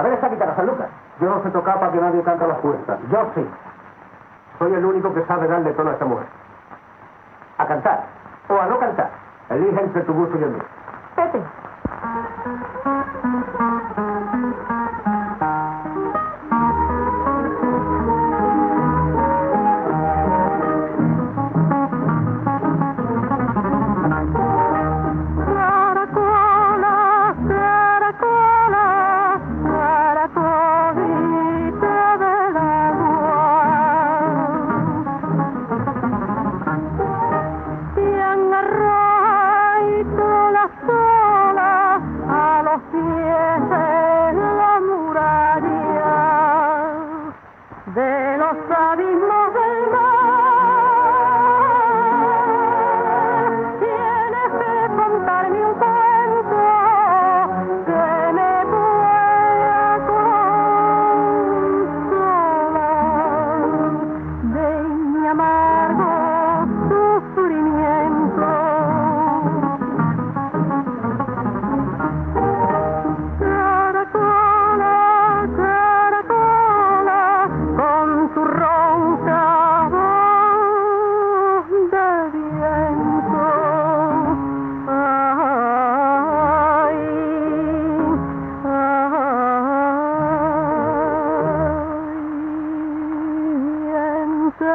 A ver esta guitarra, San Lucas. Yo no sé tocar para que nadie canta las puertas. Yo sí. Soy el único que sabe darle tono a esta mujer. A cantar o a no cantar. Elige entre tu gusto y el mío. Pepe. sorry.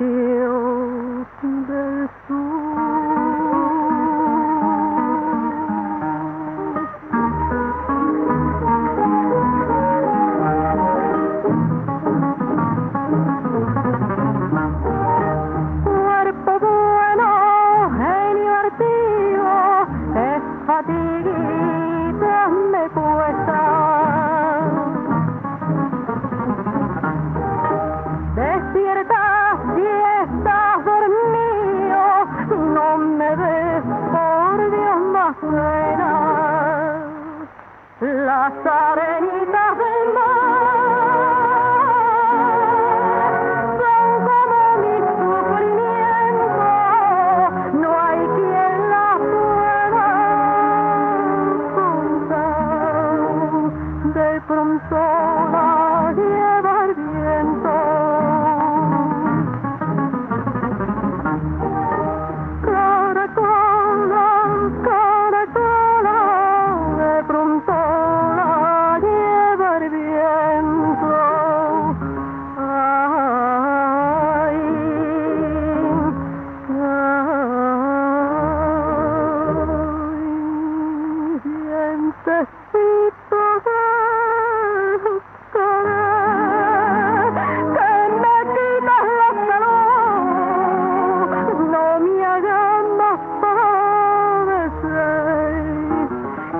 eu te beijo.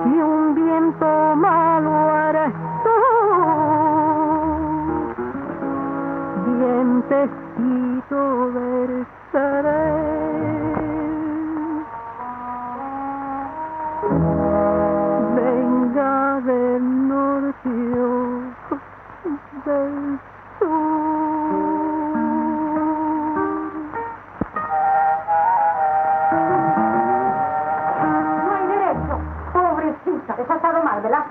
ni un viento malo eres tú, vientecito del sereno. Román Velázquez.